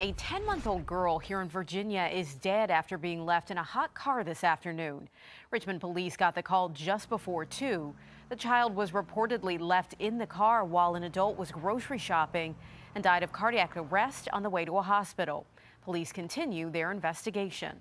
A 10 month old girl here in Virginia is dead after being left in a hot car this afternoon. Richmond police got the call just before 2. The child was reportedly left in the car while an adult was grocery shopping and died of cardiac arrest on the way to a hospital. Police continue their investigation.